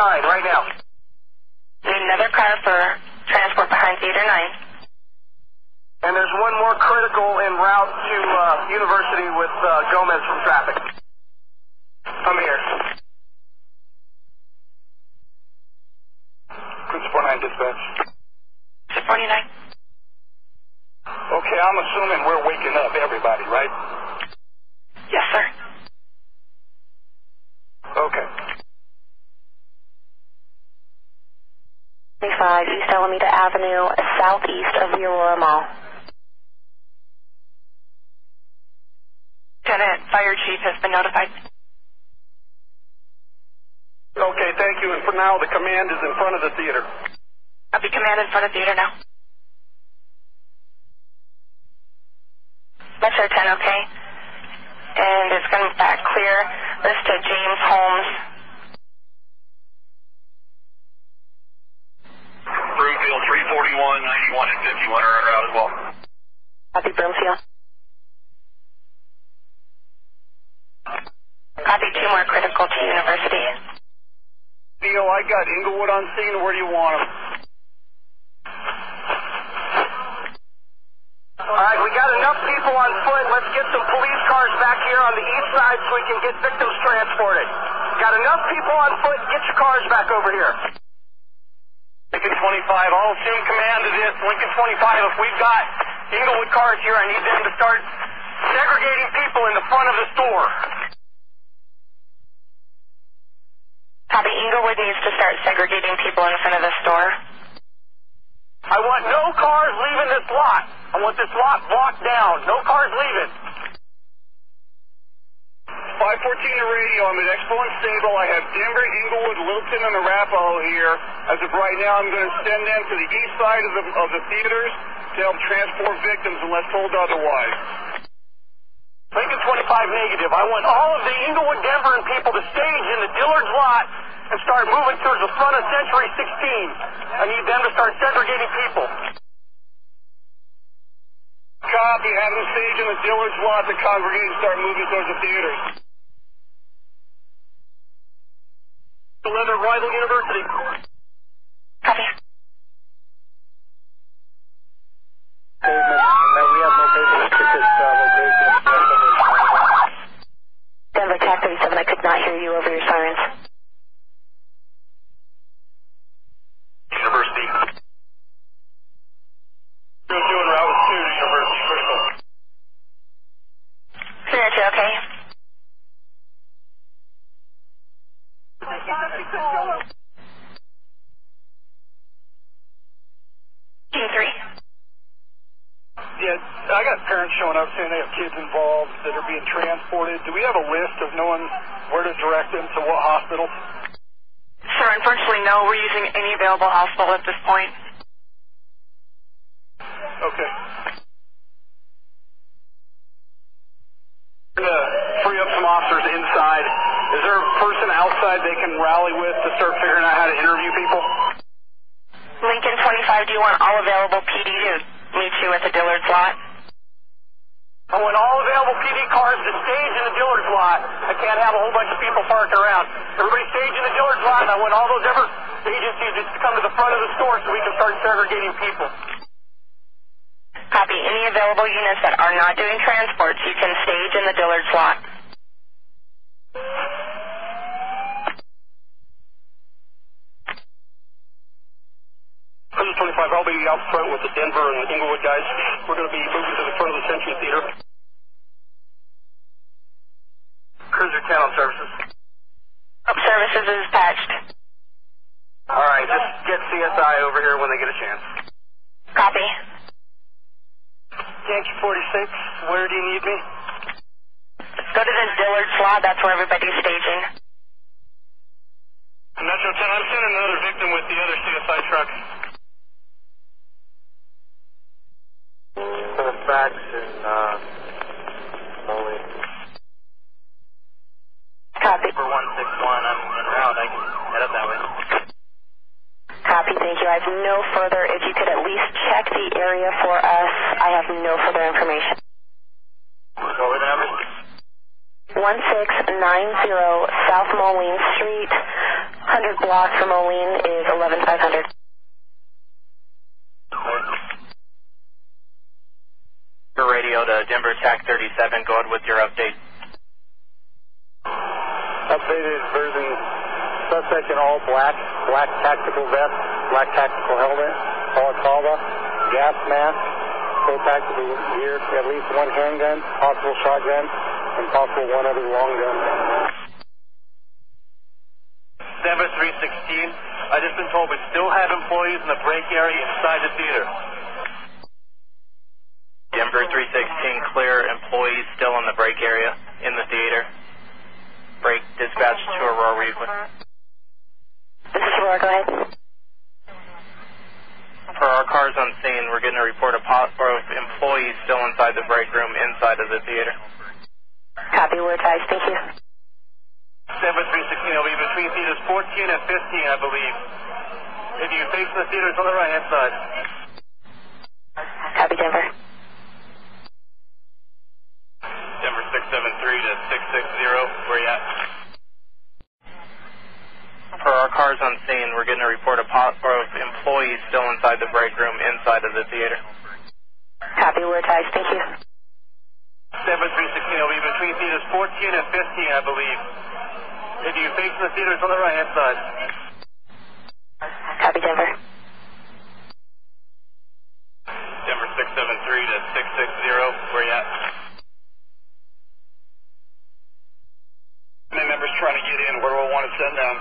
right now. Need another car for transport behind Theater 9. And there's one more critical en route to uh, University with uh, Gomez from traffic. Come here. Good 49 dispatch. 49. Okay, I'm assuming we're waking up everybody, right? Yes, sir. Okay. 25 East Alameda Avenue, southeast of the Aurora Mall. Lieutenant, fire chief has been notified. Okay, thank you. And for now, the command is in front of the theater. I'll be command in front of the theater now. Metro 10, okay? And it's coming back clear. List to James Holmes. Broomfield 341, 91, and 51 are en route as well. Copy Broomfield. Copy two more critical to University. Theo, I got Englewood on scene. Where do you want them? All right, we got enough people on foot. Let's get some police cars back here on the east side so we can get victims transported. Got enough people on foot. Get your cars back over here. Lincoln 25, I'll assume command of this. Lincoln 25, if we've got Englewood cars here, I need them to start segregating people in the front of the store. Copy Englewood needs to start segregating people in front of the store. I want no cars leaving this lot. I want this lot blocked down. No cars leaving. 514 to radio. I'm at Expo and Sable. I have Denver, Englewood, Littleton, and Arapahoe here. As of right now, I'm going to send them to the east side of the, of the theaters to help transport victims unless told otherwise. Lincoln 25 negative. I want all of the Englewood, Denver, and people to stage in the Dillard's lot and start moving towards the front of Century 16. I need them to start segregating people. Copy. Have them stage in the Dillard's lot to congregate and start moving towards the theaters. 11 Rival University. Copy. we have no business at this uh, location. Denver TAC 37, I could not hear you over your sirens. University. We're doing route 2 to University Crystal. Clear to okay? 3. Yeah, I got parents showing up saying they have kids involved that are being transported. Do we have a list of knowing where to direct them to what hospital? Sir, unfortunately, no. We're using any available hospital at this point. Okay. Free up some officers inside. Is there outside they can rally with to start figuring out how to interview people? Lincoln 25, do you want all available PD to meet you at the Dillard's lot? I want all available PD cars to stage in the Dillard's lot. I can't have a whole bunch of people parked around. Everybody stage in the Dillard's lot, and I want all those ever agencies to come to the front of the store so we can start segregating people. Copy. Any available units that are not doing transports, you can stage in the Dillard's lot. Prison 25, I'll be out front with the Denver and Englewood guys. We're going to be moving to the front of the Century Theater. Cruiser 10 on services. Up services is patched. All right, just get CSI over here when they get a chance. Copy. Yankee 46, where do you need me? Go to the Dillard's lot. That's where everybody's staging. Metro 10, I'm sending another victim with the other CSI truck. The and uh, only Copy. for 161. I'm en route. I can head up that way. Copy. Thank you. I have no further. If you could at least check the area for us, I have no further information. Go the numbers. 1690 South Moline Street, 100 blocks from Moline is 11500. Your radio to Denver TAC 37. Go ahead with your update. Updated version, suspect in all black, black tactical vest, black tactical helmet, balaclava, gas mask, full tactical gear, at least one handgun, possible shotgun, and possible one other long gun. Denver 316. I just been told we still have employees in the break area inside the theater. Denver 316, clear employees still in the break area in the theater. Break dispatch to Aurora Weekly. This is Aurora, go ahead. For our cars on scene, we're getting a report of, po- of employees still inside the break room inside of the theater. Copy, we're ties, thank you. Denver 316 will be between theaters 14 and 15, I believe. If you face the theaters on the right hand side. Copy, Denver. Denver to 660, where you at? For our cars on scene, we're getting a report of, of employees still inside the break room inside of the theater. Copy, we're ties, thank you. Denver 316 will be between theaters 14 and 15, I believe. If you face the theaters on the right hand side. Copy, Denver. Denver 673 to 660, where you at? Many members trying to get in. Where do I want to send them?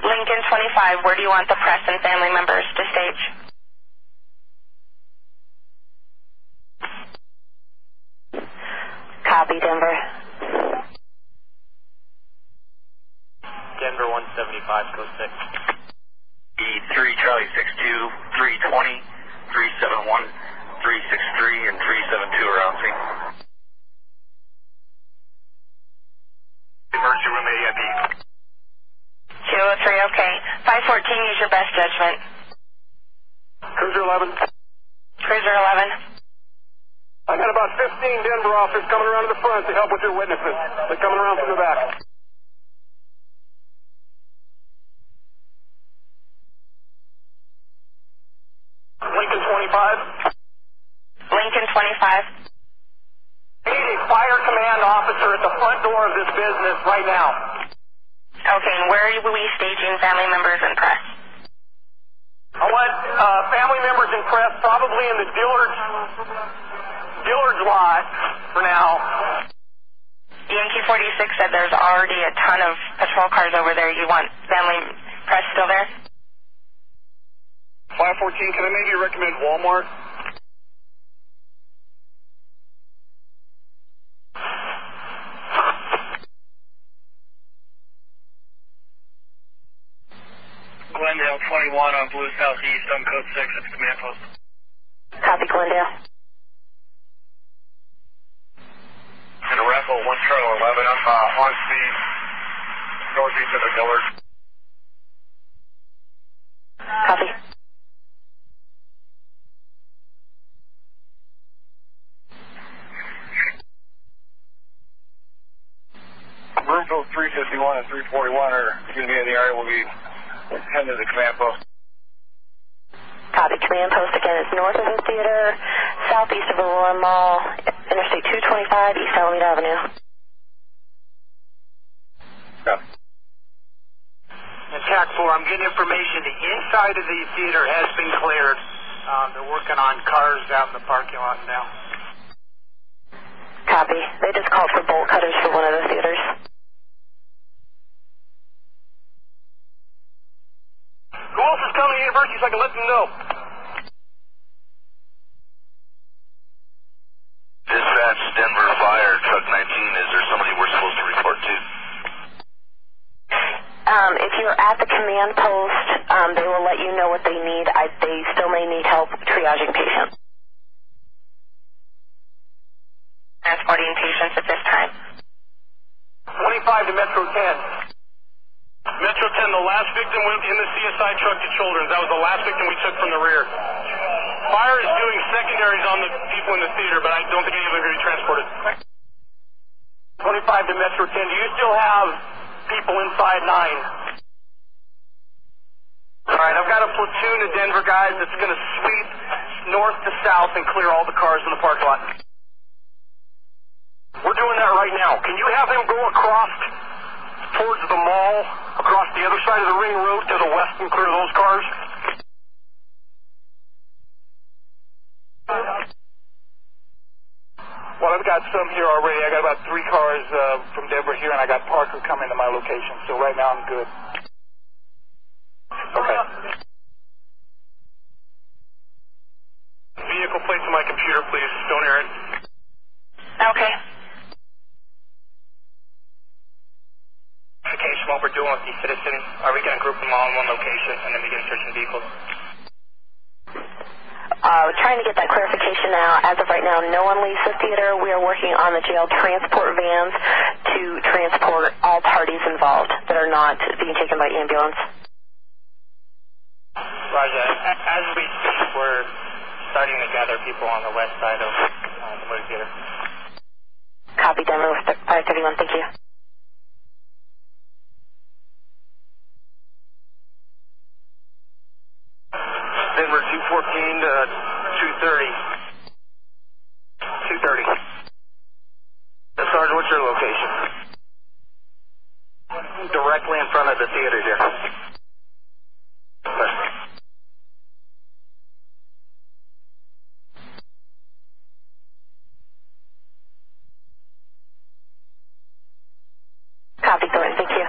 Lincoln 25, where do you want the press and family members to stage? Copy, Denver. Denver 175, go 6. E3 Charlie 62, 320, 371, 363, and 372 around scene. Emergency room AIP. 203, okay. 514, use your best judgment. Cruiser 11. Cruiser 11. I got about 15 Denver officers coming around to the front to help with your witnesses. They're coming around from the back. Lincoln 25. Lincoln 25. Need a fire command officer at the front door of this business right now. And where are we staging family members and press? I want uh, family members and press probably in the Dillard's Dillard's lot for now. Yankee 46 said there's already a ton of patrol cars over there. You want family press still there? 514, can I maybe recommend Walmart? Glendale 21 on Blue Southeast on code 6 at the command post. Copy, Glendale. And Arapahoe 1 Charlie 11 uh, on speed northeast of the Dillard. Copy. Broomfield 351 and 341 are going to be in the area. We'll be heading to the command post. Copy, command post again. It's north of the theater, southeast of Aurora Mall, Interstate 225, East Alameda Avenue. Yeah. Attack 4, I'm getting information. The inside of the theater has been cleared. Um, they're working on cars out in the parking lot now. Copy. They just called for bolt cutters for one of the theaters. Who else is coming to the university so I can let them know? Dispatch Denver Fire Truck 19. Is there somebody we're supposed to report to? Um, if you're at the command post, um, they will let you know what they need. I, they still may need help triaging patients. Transporting patients at this time. 25 to Metro 10. Metro 10, the last victim in the CSI truck to Children's. That was the last victim we took from the rear. Fire is doing secondaries on the people in the theater, but I don't think any of them are going to be transported. 25 to Metro 10. Do you still have people inside 9? All right, I've got a platoon of Denver guys that's going to sweep north to south and clear all the cars in the parking lot. We're doing that right now. Can you have them go across towards the mall, across the other side of the ring road to the west and clear those cars? Well, I've got some here already. I got about three cars uh, from Denver here, and I got Parker coming to my location. So right now I'm good. Okay. Vehicle plates in my computer, please. Don't hear it. Okay. What we're doing with these citizens, are we going to group them all in one location and then begin searching vehicles? Uh, trying to get that clarification now. As of right now, no one leaves the theater. We are working on the jail transport vans to transport all parties involved that are not being taken by ambulance. Roger. As we speak, we're starting to gather people on the west side of uh, the movie theater. Copy, Denver 531. Thank you. Denver 214 to uh, 230. 230. Uh, Sergeant, what's your location? Directly in front of the theater here. Copy, Thornton. Thank you.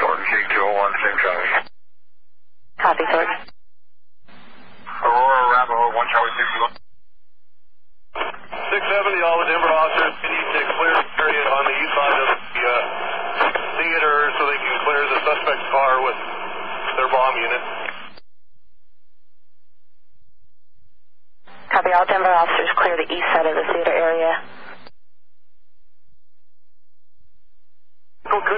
Thornton King 201, same traffic. Copy, Thornton. Aurora, Arapahoe, 1 Charlie 61. 670, all the Denver officers need to clear the area on the east side of the uh, theater so they can clear the suspect's car with their bomb unit. Copy, all Denver officers clear the east side of the theater area.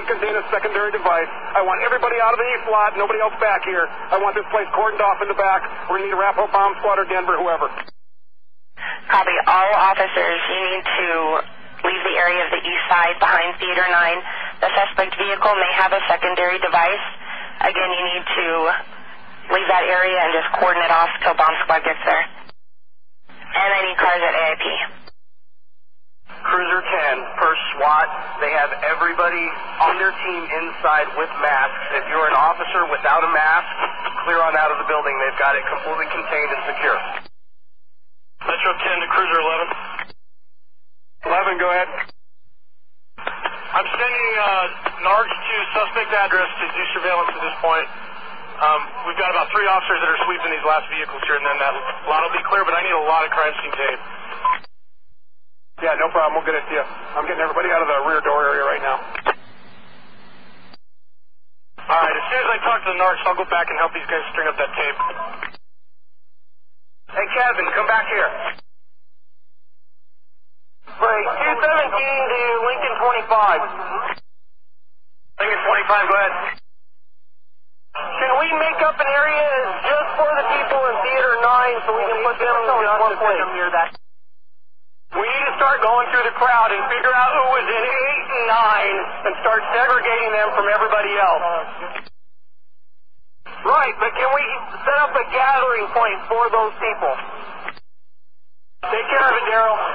Could contain a secondary device. I want everybody out of the east lot, nobody else back here. I want this place cordoned off in the back. We're going to need a Arapahoe bomb squad or Denver, whoever. Copy, all officers, you need to leave the area of the east side behind Theater 9. The suspect vehicle may have a secondary device. Again, you need to leave that area and just cordon it off till bomb squad gets there. And I need cars at AIP. Cruiser 10 per SWAT. They have everybody on their team inside with masks. If you're an officer without a mask, clear on out of the building. They've got it completely contained and secure. Metro 10 to Cruiser 11. 11, go ahead. I'm sending uh, NARGs to suspect address to do surveillance at this point. Um, we've got about three officers that are sweeping these last vehicles here, and then that lot will be clear, but I need a lot of crime scene tape. Yeah, no problem. We'll get it to you. I'm getting everybody out of the rear door area right now. All right, as soon as I talk to the NARGs, I'll go back and help these guys string up that tape. Hey, Kevin, come back here. Break 217 to Lincoln 25. Lincoln 25, go ahead. Can we make up an area just for the people in Theater 9 so we can put them in one place? We need to start going through the crowd and figure out who was in 8 and 9 and start segregating them from everybody else. Right, but can we set up a gathering point for those people? Take care of it, Daryl.